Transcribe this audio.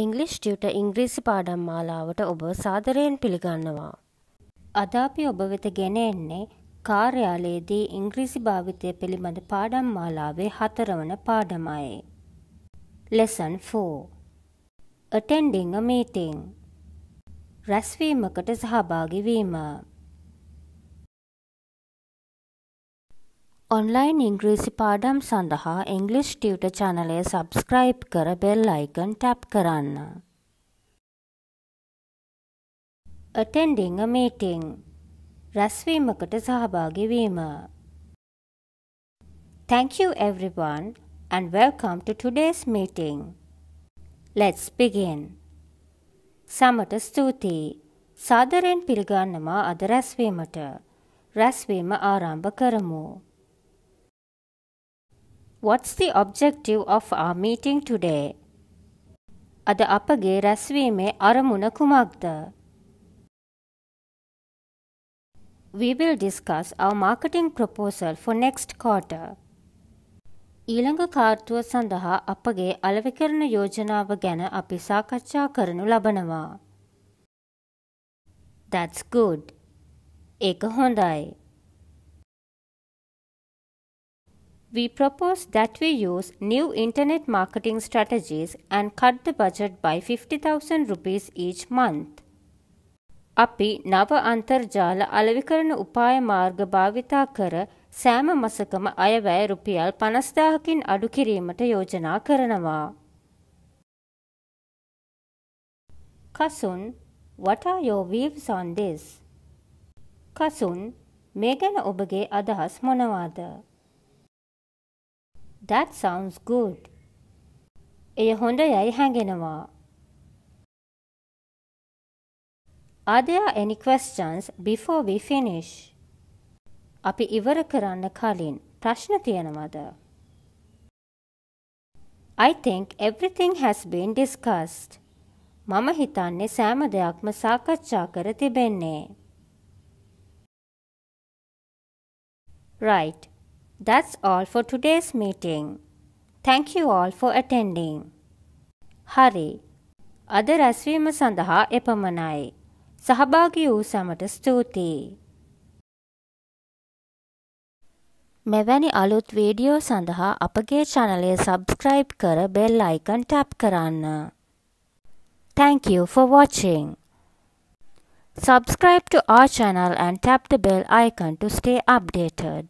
English tutor ඉංග්‍රීසි පාඩම් මාලාවට ඔබ සාදරයෙන් පිළිගන්නවා. අද අපි ඔබ වෙත ගෙන එන්නේ කාර්යාලයේදී ඉංග්‍රීසි භාවිතය පිළිබඳ පාඩම් මාලාවේ හතරවන පාඩමයි. Lesson 4 Attending a meeting රැස්වීමකට සහභාගී වීම ඔන්ලයින් ඉංග්‍රීසි පාඩම් සඳහා ඉංග්ලිෂ් ටියුටර් channelය subscribe කර bell icon tap කරන්න. Attending a meeting රැස්වීමකට සහභාගී වීම Thank you everyone and welcome to today's meeting. Let's begin. සමට ස්තුතියි. සාදරයෙන් පිළිගන්නවා අද රැස්වීමට. රැස්වීම ආරම්භ කරමු. What's the objective of our meeting today? අද අපගේ රැස්වීමේ අරමුණ කුමක්ද? We will discuss our marketing proposal for next quarter. ඊළඟ කාර්තුව සඳහා අපගේ අලෙවිකරණ යෝජනාව ගැන අපි සාකච්ඡා කරනු ලබනවා. That's good. ඒක හොඳයි. We propose that we use new internet marketing strategies and cut the budget by 50,000 rupees each month. අපි නව අන්තර්ජාල අලෙවිකරණ උපාය මාර්ග භාවිතා කර සෑම මසකම අයවැය රුපියල් 50000කින් අඩු කිරීමට යෝජනා කරනවා. Kasun what are your views on this? Kasun මේ ගැන ඔබගේ අදහස් මොනවාද? That sounds good. එය හොඳ යයි හැඟෙනවා. Are there any questions before we finish? අපි ඉවර කරන්න කලින් ප්‍රශ්න තියෙනවද? I think everything has been discussed. මම හිතන්නේ සෑම දෙයක්ම සාකච්ඡා කර තිබෙන්නේ. Right. That's all for today's meeting. Thank you all for attending. හරි. අද රැස්වීම සඳහා එපමණයි. සහභාගී වූ සැමට ස්තුතියි. මෙවැනි අලුත් වීඩියෝ සඳහා අපගේ channelය subscribe කර bell icon tap කරන්න. Thank you for watching. Subscribe to our channel and tap the bell icon to stay updated.